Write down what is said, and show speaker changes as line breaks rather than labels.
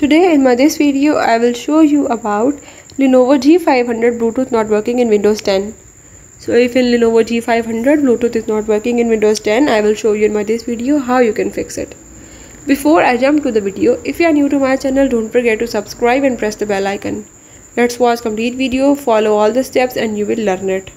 Today in my this video I will show you about Lenovo G500 Bluetooth not working in Windows 10. So if in Lenovo G500 Bluetooth is not working in Windows 10 I will show you in my this video how you can fix it. Before I jump to the video, if you are new to my channel don't forget to subscribe and press the bell icon. Let's watch complete video, follow all the steps and you will learn it.